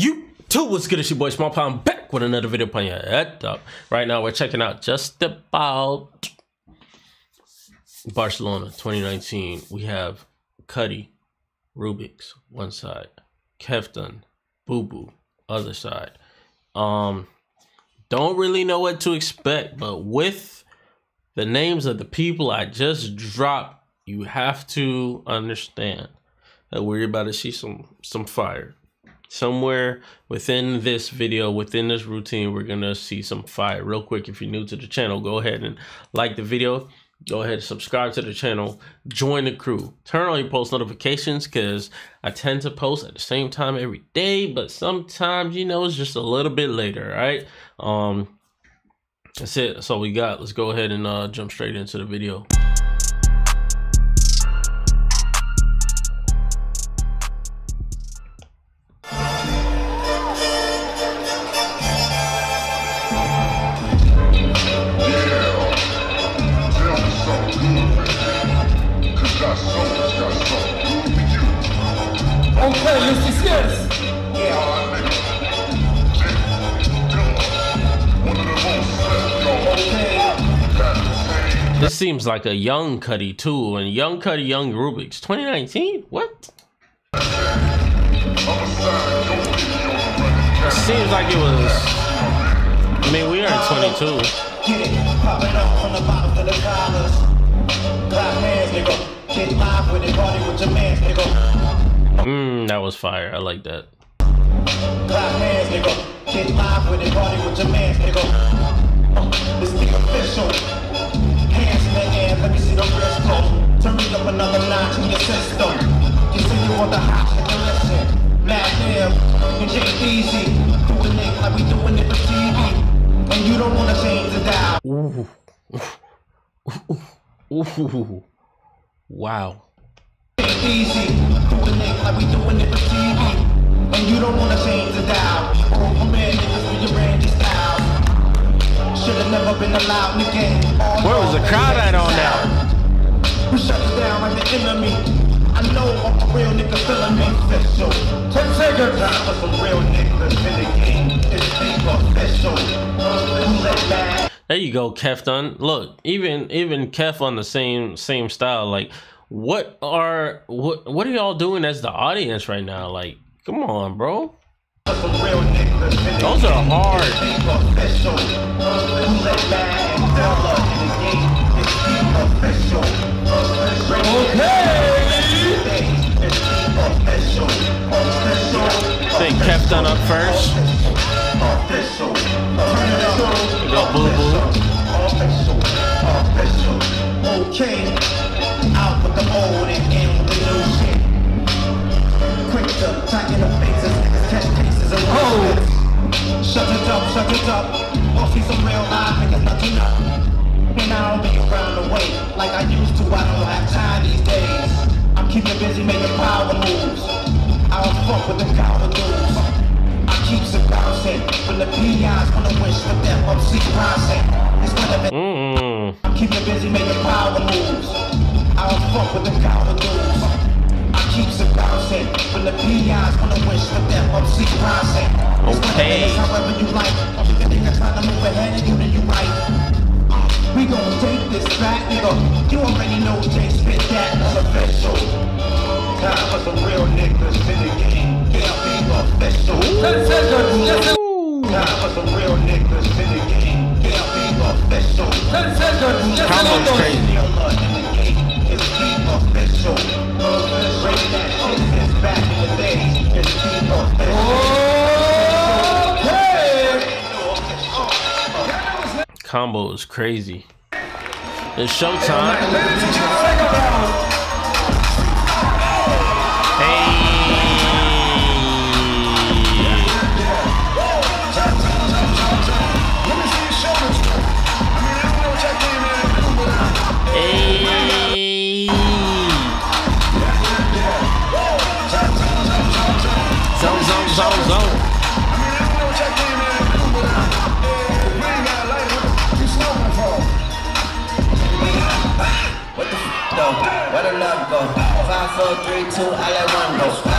You too, what's good? It's your boy Small Pound back with another video upon your head up. Right now, we're checking out Juste Debout Barcelona 2019. We have Kuty, Rubix one side, Kefton, Bouboo other side. Um, don't really know what to expect, but with the names of the people I just dropped, you have to understand that we're about to see some some fire somewhere within this video within this routine we're gonna see some fire. Real quick if you're new to the channel go ahead and like the video. Go ahead and subscribe to the channel. Join the crew. Turn on your post notifications because i tend to post at the same time every day but sometimes you know it's just a little bit later right? Um that's it. That's all we got. Let's go ahead and uh jump straight into the video seems like a young Kuty too, and young Kuty, young Rubix. 2019? What? Seems like it was. I mean, we are 22. Get it, up from the bottom of the collars. Clap hands, nigga. Get live with it, party with your mans, nigga. Mmm, that was fire. I like that. Nigga. Get live with it, party with your mans, nigga. This be official. Let me see the wrist go. Turn it up another notch in your system. You you the hot listen. Mad damn, you easy. Doing it like we doing it for TV. And you don't wanna change the dial. Ooh. Ooh. Wow. Easy. Doing it like we doing it for TV. And you don't wanna change been allowed in the game. Where was the crowd the at on that? We shut it down like the enemy. I know all the real niggas feeling me official. Ten seconds. Time for some real niggas in the game. It's being official. Who let bad? There you go, Kefton. Look, even even Kef on the same same style. Like, what are what what are y'all doing as the audience right now? Like, come on, bro. For some real niggas in the Those are hard. It's being official. Who let bad and Della in the game. It's being official. Okay. It's being official. Official. Think Kefton up first. Official. Official. We go Bouboo. Official, official, okay. Out with the old and in with the new shit. Quick to tighten the faces, niggas catch cases. Shut it up, shut it up. Wanna see some real live niggas nothing up. And I don't be around the way like I used to. I don't have time these days. I'm keeping busy making power moves. I don't fuck with the power dudes. I keep surprising when the PIs wanna wish for them. I'm surprising. It's gonna be. Mm. I'm keeping busy making power moves. I don't fuck with the dudes. I keep surprising when the PIs wanna wish for them. I'm surprising. It's gonna Okay. however you like. If the nigga trying to move ahead of you, then you right. We gon' take this back, nigga. You already know Jay spit that. It's official. Time for some real niggas in the game. Yeah, be official. Time for some real niggas in the game. Yeah, be official. Combo's crazy. Your blood in the game. It's being official. Combo is crazy. It's showtime. Hey. Hey. Zone, zone, zone. Five, four, three, two, all at one go. Oh!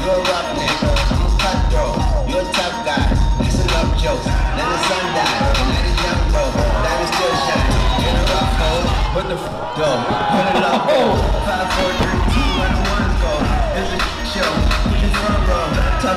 You're a roughneck, I'm a cutthroat. You're a tough guy, mixing up jokes. Let the sun die, let it young bro. Diamond still shine, in a rough hole. What the f*** go? Put it up. Five, four, three, two, I let one go. This is show, this is front row. Tell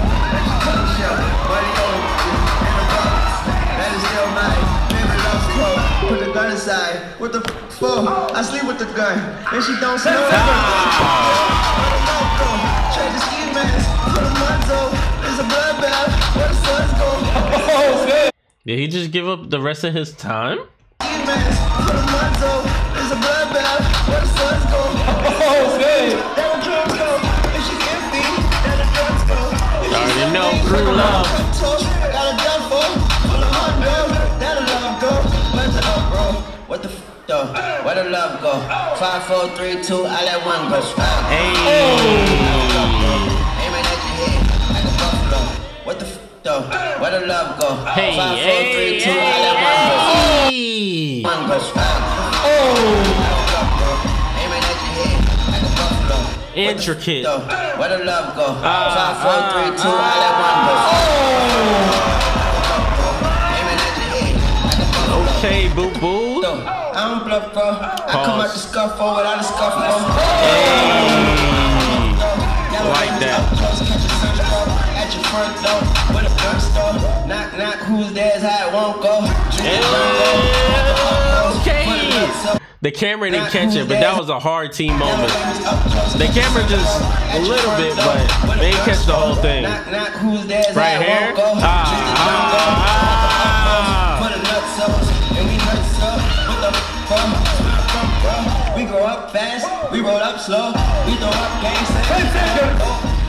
Put the. What the f- for? I sleep with the gun. And she don't snow. Put a mouth go. Trade the ski mask. Put a muzzle. It's a bloodbath. Where the suns go. Oh, Did he just give up the rest of his time? Emails, put a muzzle, it's a bloodbath, though? Where the love go? Five, four, three, two, I let one go. Hey. Aiming at your head like a buffalo. What the f though? Where the love go? Hey, Five, four, hey, three, two, hey, I let one go. hey. One goes five. Aiming at your head like a buffalo. Intricate. Go. Where the love go? Ah, Five, four, ah, three, two, I let one go. Aiming at your head like a buffalo. Okay, Boo Boo. I bluff, bro. I come out the scuffle without a scuffle. Like that. At your front door, with a front store. Knock, knock, who's there's how it won't go. Okay. The camera didn't catch it, but that was a hard team moment. The camera just a little bit, but they didn't catch the whole thing. Knock, knock, who's there's Right here. go. Ah, ah, up fast, we roll up slow. We throw up gangsta.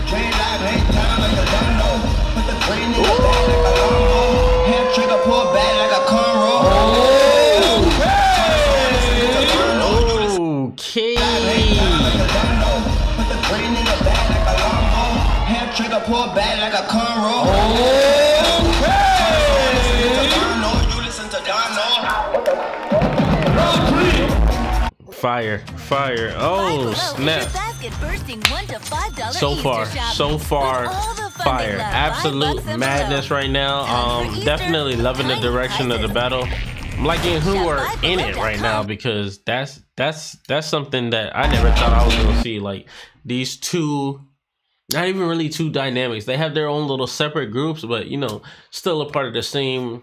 Train like hang time like a bando. Put the green in the bag like a lawnmower. Hair trigger pull back like a cornrow. Okay. Put the green in the bag like a lawnmower. Hair trigger pull back like a cornrow. You Fire, fire. Oh, snap. So far, so far, fire. Absolute madness right now. Um, definitely loving the direction of the battle. I'm liking who are in it right now because that's that's that's something that I never thought I was gonna see. Like these two, not even really two dynamics. They have their own little separate groups, but you know, still a part of the same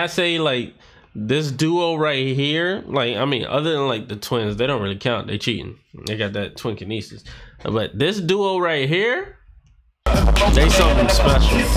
I say like this duo right here, like I mean, other than like the twins, they don't really count. They cheating. They got that twin kinesis. But this duo right here, they something special. Is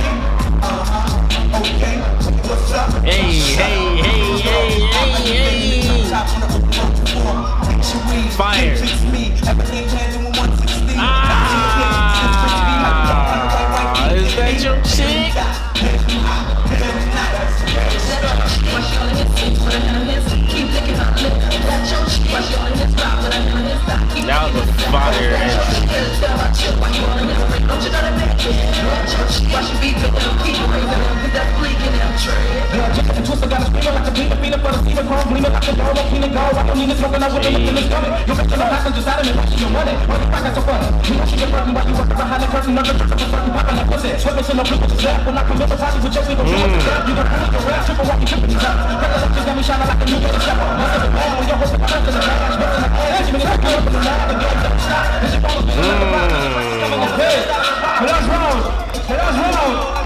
the screamer like a demon, feeling for the grown gleaming like a I'm feeling to with the look. You bitch, I'm just out of. What the fuck, so. You know she get while you behind the curtain, under the curtain, fucking popping pussy. In the blue when I commit the with your you your triple walking, tripping these. Recollections got me shining like a new when your trapped in the in the and she rock. Wrong, wrong.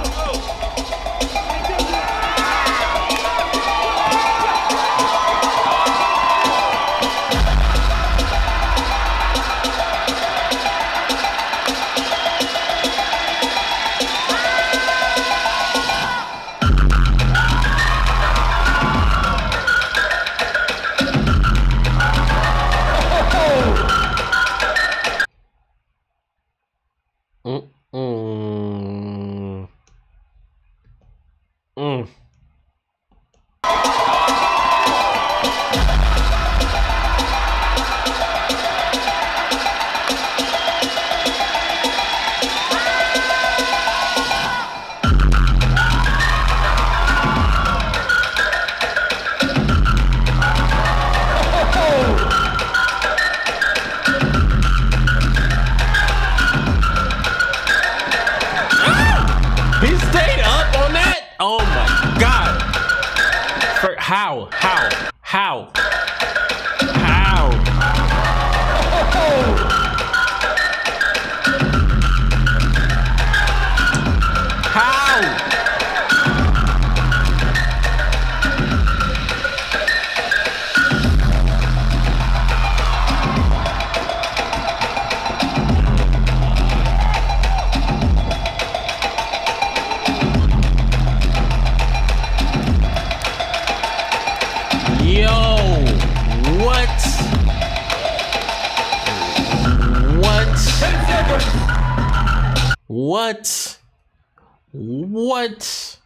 What?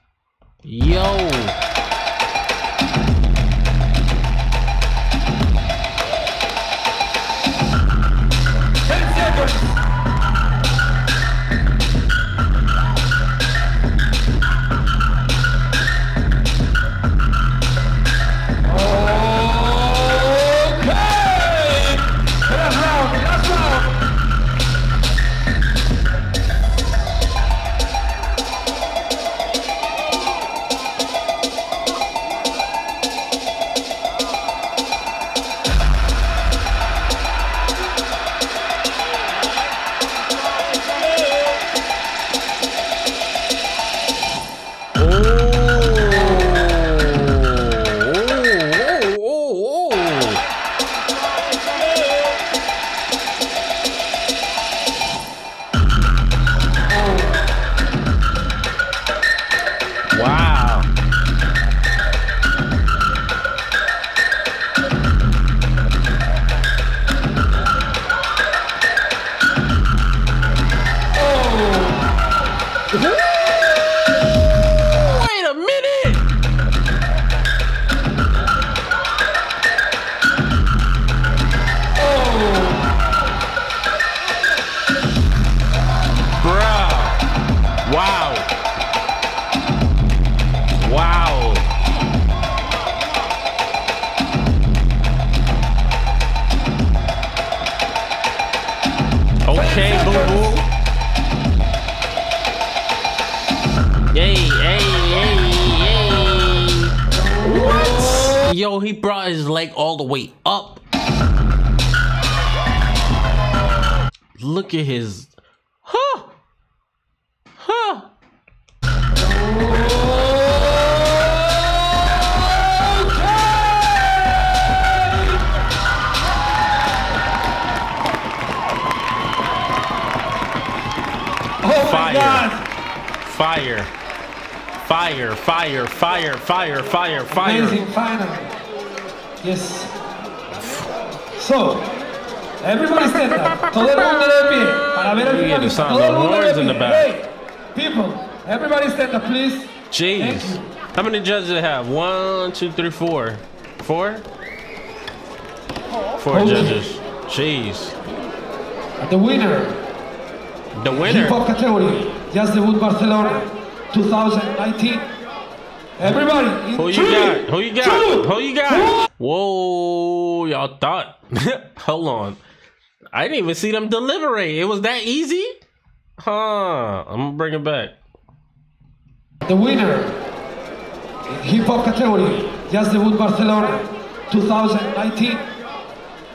Yo. Yo, he brought his leg all the way up. Look at his... Huh! Huh! Oh Fire. Fire fire, fire, fire, fire, fire. Fire. Amazing final. Yes. So, everybody stand up. Todo el mundo de pie para ver el We get the finalista. sound Todo el mundo horns de in the pie. back. Hey, people, everybody stand up, please. Jeez. Thank you. How many judges they have? One, two, three, four. Four? Four Okay. judges. Jeez. The winner, The hip winner. hop category, Juste Debout Barcelona 2019. Everybody, in Who you three, got? Who you got? two, Who you got? Whoa, y'all thought. Hold on. I didn't even see them deliberate. It was that easy? Huh. I'm gonna bring it back. The winner, hip hop category, Juste Debout Barcelona 2019.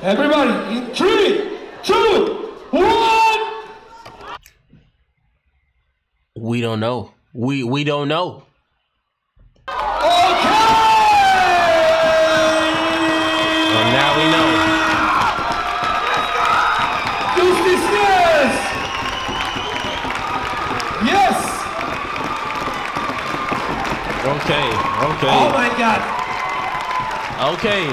Everybody, in three, two, one. We don't know. We we don't know. Okay! Well, now we know. Justice, yes! Yes! Okay. Okay. Oh my god! Okay.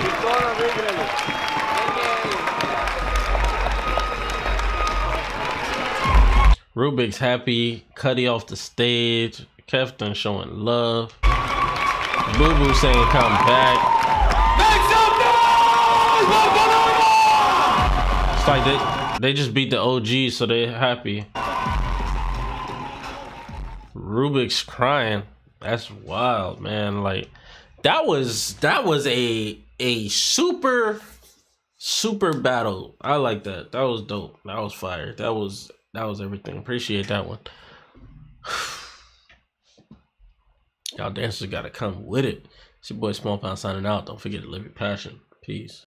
Rubix happy. Kuty off the stage. Kefton showing love. Bouboo saying come back. Make some noise, It's like they they just beat the OG, so they're happy. Rubix crying. That's wild, man. Like that was that was a a super super battle. I like that. That was dope. That was fire. That was that was everything. Appreciate that one. Y'all dancers gotta come with it. It's your boy Small Pound signing out. Don't forget to live your passion. Peace.